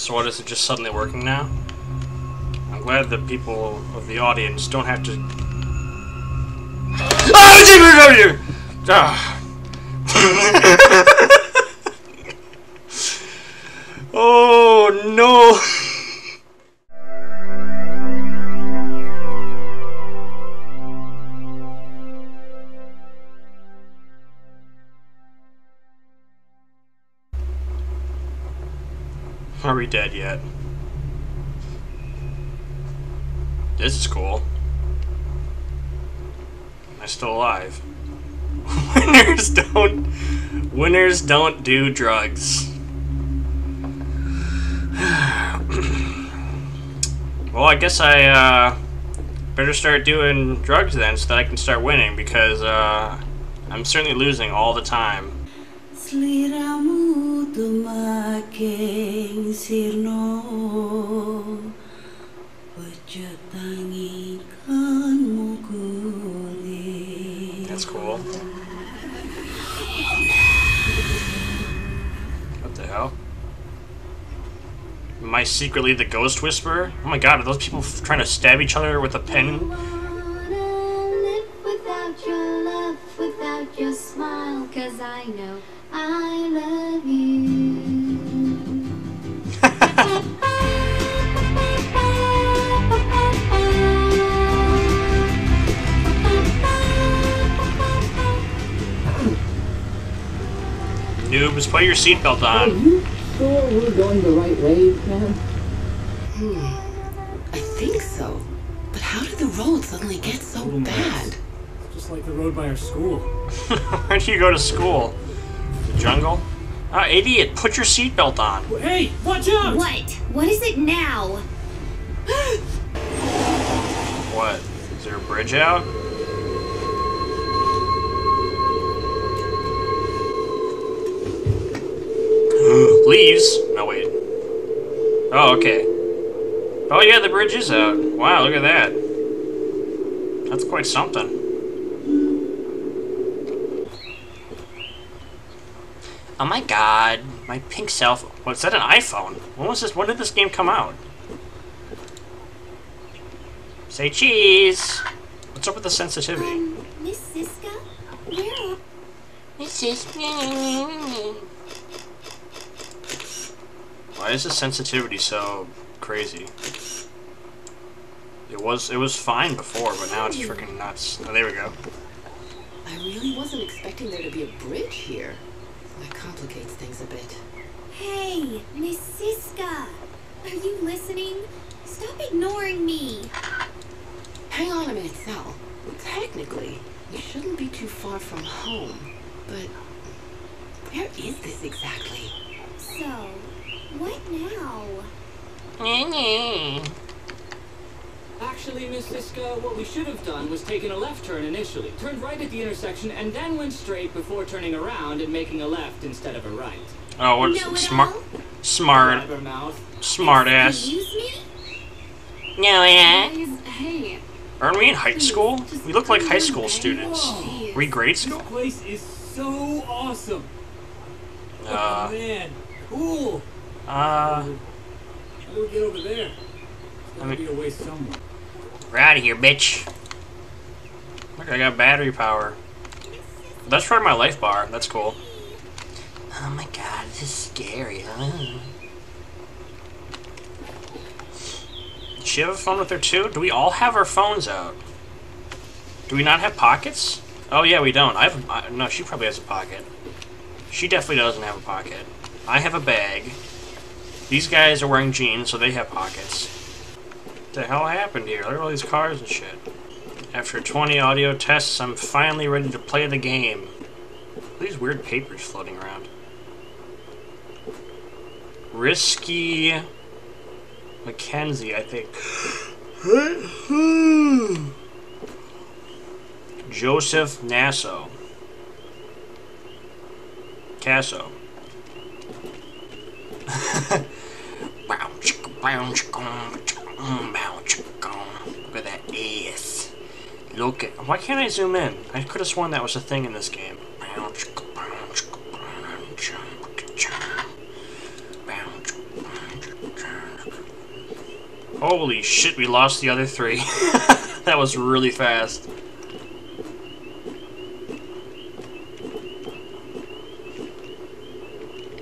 So what, is it just suddenly working now? I'm glad the people of the audience don't have to... Ah! oh no! Dead yet? This is cool. I'm still alive? winners don't winners don't do drugs. well, I guess I uh, better start doing drugs then so that I can start winning because uh, I'm certainly losing all the time. Seliramu tumaking sirno Pejatangikan mukuli That's cool. What the hell? Am I secretly the ghost whisperer? Oh my god, are those people f- trying to stab each other with a pen? without your love, without your smile, cause I know Noobs, put your seatbelt on. Are on. you sure we're going the right way, man? I think so. But how did the road suddenly get so bad? Just like the road by our school. Where do you go to school? The jungle? Ah, idiot, put your seatbelt on. Hey, watch out! What? What is it now? What? Is there a bridge out? Leaves? No, wait. Oh, okay. Oh, yeah, the bridge is out. Wow, look at that. That's quite something. Oh my god, my pink cell phone. What's that, an iPhone? When was this? When did this game come out? Say cheese! What's up with the sensitivity? Um, Miss Siska? Where are... This is Why is the sensitivity so crazy? It was it was fine before, but now it's hmm. freaking nuts. Oh, there we go. I really wasn't expecting there to be a bridge here. That complicates things a bit. Hey, Miss Siska! Are you listening? Stop ignoring me! Hang on a minute, Sal. Technically, you shouldn't be too far from home. But where is this exactly? So, what now? Actually, Miss Siska, what we should have done was taken a left turn initially, turned right at the intersection, and then went straight before turning around and making a left instead of a right. Oh, what Know it smart, smart, Blabbermouth. smart ass. Excuse me? No, yeah. Guys, hey. Aren't we in high school? We look like high school students. We grade school. This school? place is so awesome. oh Uh, man, cool. uh, How do we get over there? Gotta mean- be a way somewhere. we're out of here, bitch. Look, I got battery power. That's of my life bar. That's cool. Oh my god, this is scary, huh? Does she have a phone with her too? Do we all have our phones out? Do we not have pockets? Oh yeah, we don't. I have. I, no, she probably has a pocket. She definitely doesn't have a pocket. I have a bag. These guys are wearing jeans, so they have pockets. What the hell happened here? Look at all these cars and shit. After 20 audio tests, I'm finally ready to play the game. These weird papers floating around. Risky Mackenzie, I think. Joseph Nasso. Casso. Look at that ass. Look at. Why can't I zoom in? I could have sworn that was a thing in this game. Holy shit, we lost the other three. that was really fast.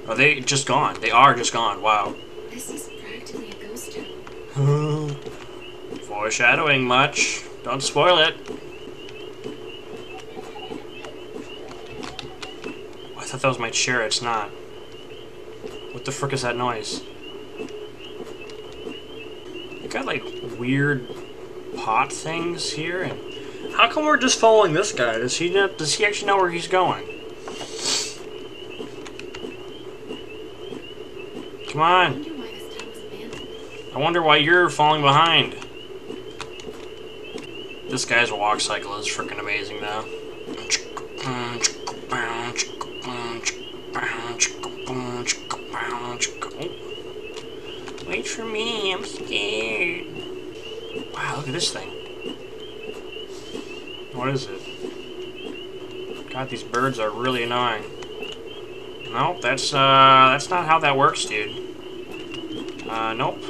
Are they just gone? They are just gone. Wow. This is practically a ghost town. Foreshadowing much. Don't spoil it. Oh, I thought that was my chair. It's not. What the frick is that noise? You got like weird pot things here, and how come we're just following this guy? Does he not, does he actually know where he's going? Come on. wonder why this town was abandoned. I wonder why you're falling behind. This guy's walk cycle is freaking amazing though. Wait for me, I'm scared. Wow, look at this thing. What is it? God, these birds are really annoying. Nope, that's uh that's not how that works, dude. Uh, nope.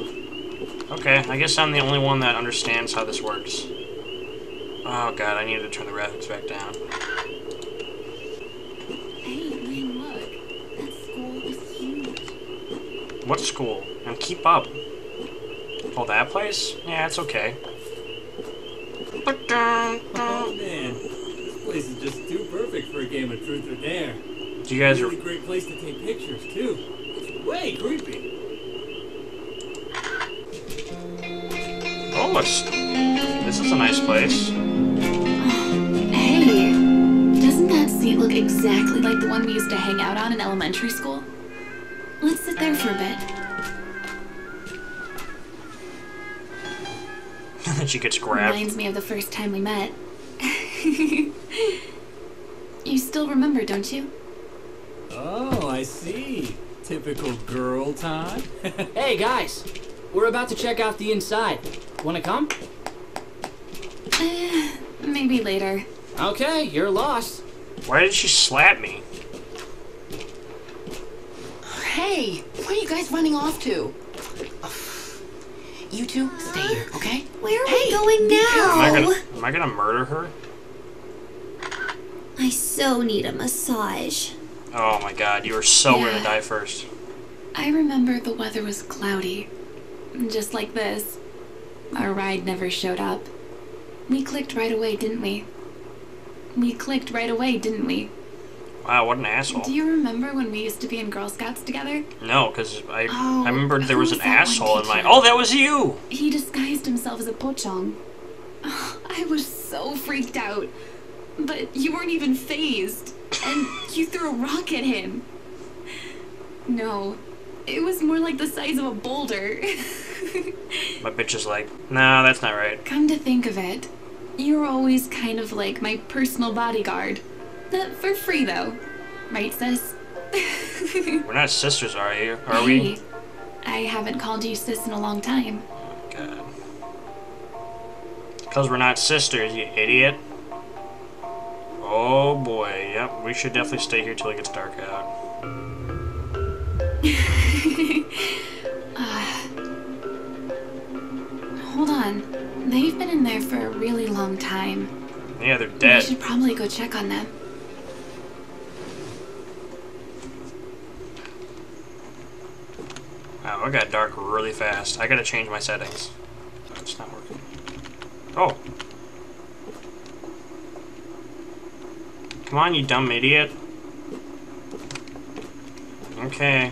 Okay, I guess I'm the only one that understands how this works. Oh god, I needed to turn the graphics back down. Hey, Lynn, look. That school is huge. What school? And keep up. Oh, that place? Yeah, it's okay. Oh man, this place is just too perfect for a game of truth or dare. You guys are. Really great place to take pictures too. It's way creepy. Oh, it's, this is a nice place. Hey, doesn't that seat look exactly like the one we used to hang out on in elementary school? Let's sit there for a bit. she gets grabbed. Reminds me of the first time we met. you still remember, don't you? Oh, I see. Typical girl time. Hey guys, we're about to check out the inside. Wanna come? Maybe later. Okay, you're lost. Why did she slap me? Hey, where are you guys running off to? You two, stay here, uh, okay? Where are Hey, we going be Am I now? gonna, am I gonna murder her? I so need a massage. Oh my god, you are so Yeah. gonna die first. I remember the weather was cloudy. Just like this. Our ride never showed up. We clicked right away, didn't we? We clicked right away, didn't we? Wow, what an asshole. Do you remember when we used to be in Girl Scouts together? No, because I, Oh, I remembered there was was an asshole in my. Oh, that was you! He disguised himself as a pocong. I was so freaked out. But you weren't even phased. And you threw a rock at him. No, it was more like the size of a boulder. My bitch is like, nah, that's not right. Come to think of it, you were always kind of like my personal bodyguard. But for free, though. Right, sis? We're not sisters, are you? Are hey, we? I haven't called you sis in a long time. God. Because we're not sisters, you idiot. Oh boy, yep, we should definitely stay here till it gets dark out. Uh, hold on. They've been in there for a really long time. Yeah, they're dead. We should probably go check on them. Wow, it got dark really fast. I gotta change my settings. It's not working. Oh. Come on, you dumb idiot. Okay.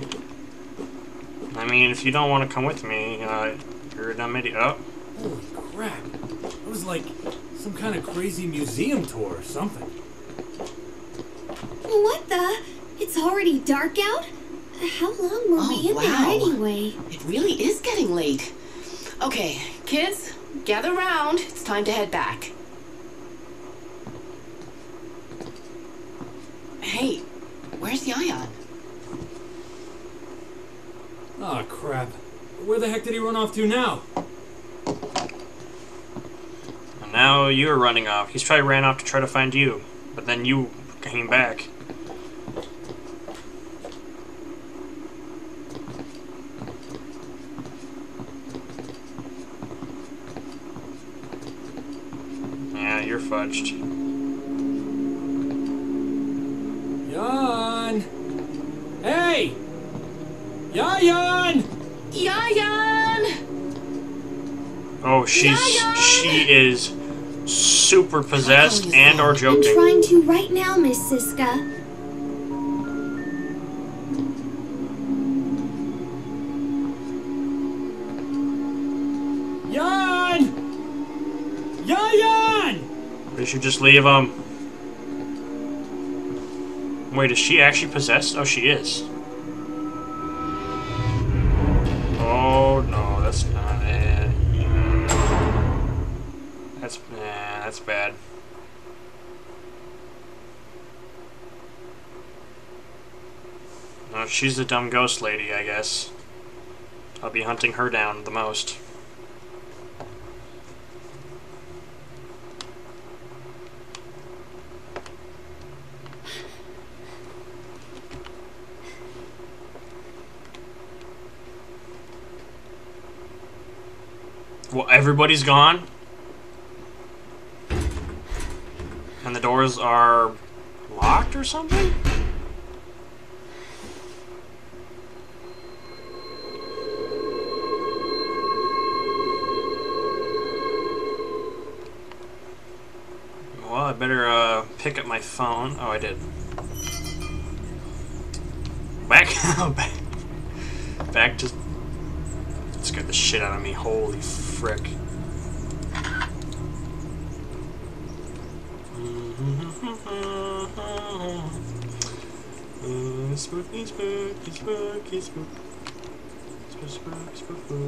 I mean, if you don't want to come with me, uh, you're a dumb idiot. Oh, crap. It was like some kind of crazy museum tour or something. What the? It's already dark out? How long were Oh, we in wow. there anyway? It really is getting late. Okay, kids, gather round. It's time to head back. Hey, where's Yayan? Oh ah, crap. Where the heck did he run off to now? now you're running off. He's probably ran off to try to find you, but then you came back. Yeah, you're fudged. Jan! Hey! Yayan! Yayan! Oh, she's... Yayan! she is super possessed and or I'm joking. trying to right now, Miss Siska. Jan! Jan! We should just leave him. Wait, is she actually possessed? Oh, she is. That's nah, that's bad. No, she's the dumb ghost lady, I guess. I'll be hunting her down the most. Well, everybody's gone. And the doors are locked or something? Well, I better uh, pick up my phone. Oh, I did. Back, back, back to scared the shit out of me. Holy frick. Spooky, spooky, spooky, spooky. Spooky.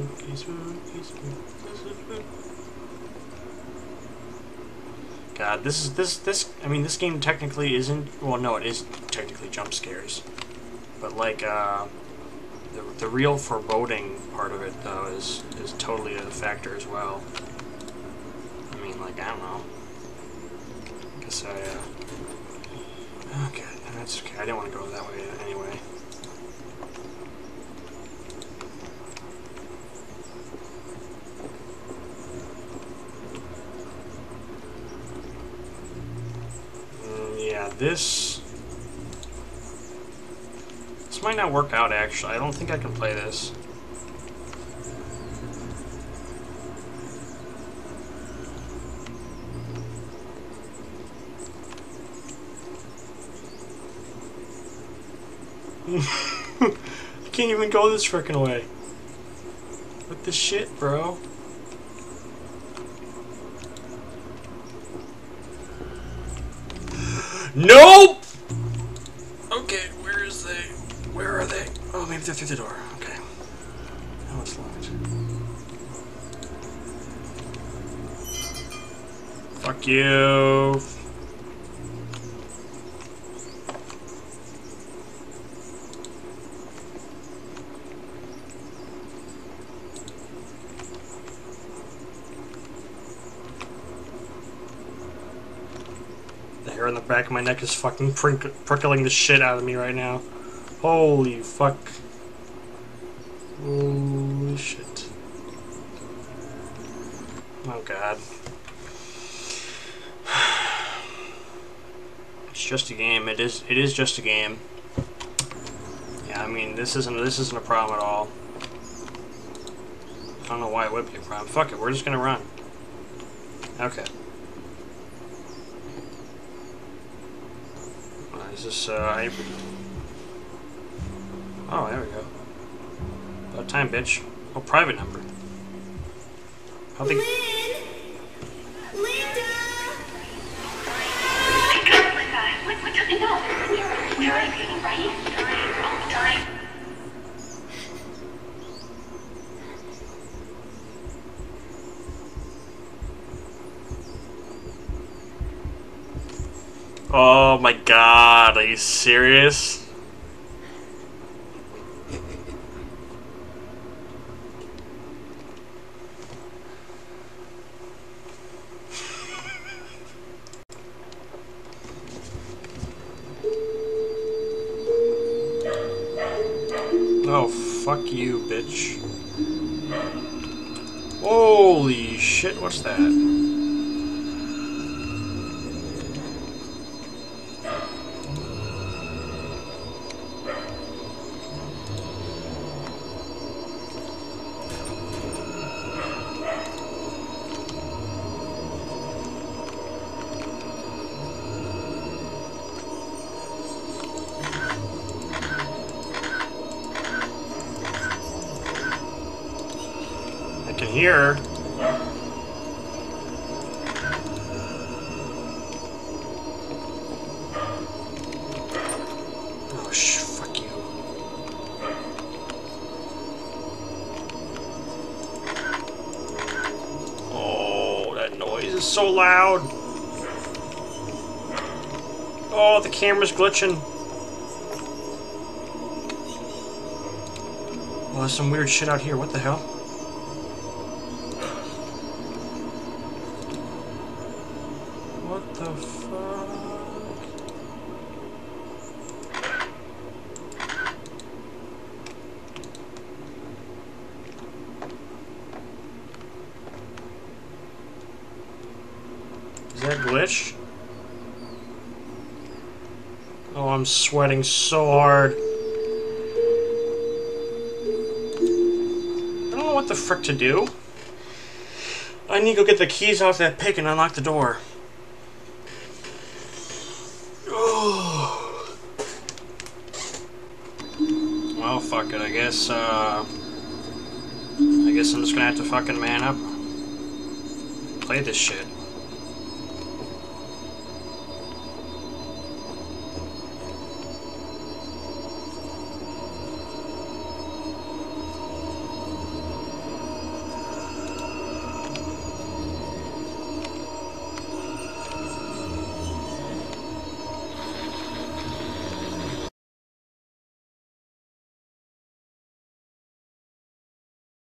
God, this is this this. I mean, this game technically isn't. Well, no, it is technically jump scares, but like uh, the the real foreboding part of it though is is totally a factor as well. I mean, like I don't know. Guess I. Uh, okay, that's okay. I didn't want to go that way anyway. Mm, yeah, this. This might not work out, actually. I don't think I can play this. I can't even go this frickin' way. What the shit, bro? Nope! Okay, where is they? Where are they? Oh, maybe they're through the door. Okay. Now it's locked. Fuck you. Hair on the back of my neck is fucking prink- prickling the shit out of me right now. Holy fuck. Holy shit. Oh god. It's just a game. It is it is just a game. Yeah, I mean this isn't this isn't a problem at all. I don't know why it would be a problem. Fuck it, we're just gonna run. Okay. Is this, uh, I... Oh, there we go. About time, bitch. Oh, private number. How they... Lynn! Linda! Oh my god, are you serious? Here. Oh, sh fuck you. Oh, that noise is so loud. Oh, the camera's glitching. Oh, there's some weird shit out here. What the hell? What the fuck? Is glitch? Oh, I'm sweating so hard. I don't know what the frick to do. I need to go get the keys off that pick and unlock the door. Oh. Well, fuck it. I guess, uh... I guess I'm just gonna have to fucking man up. Play this shit.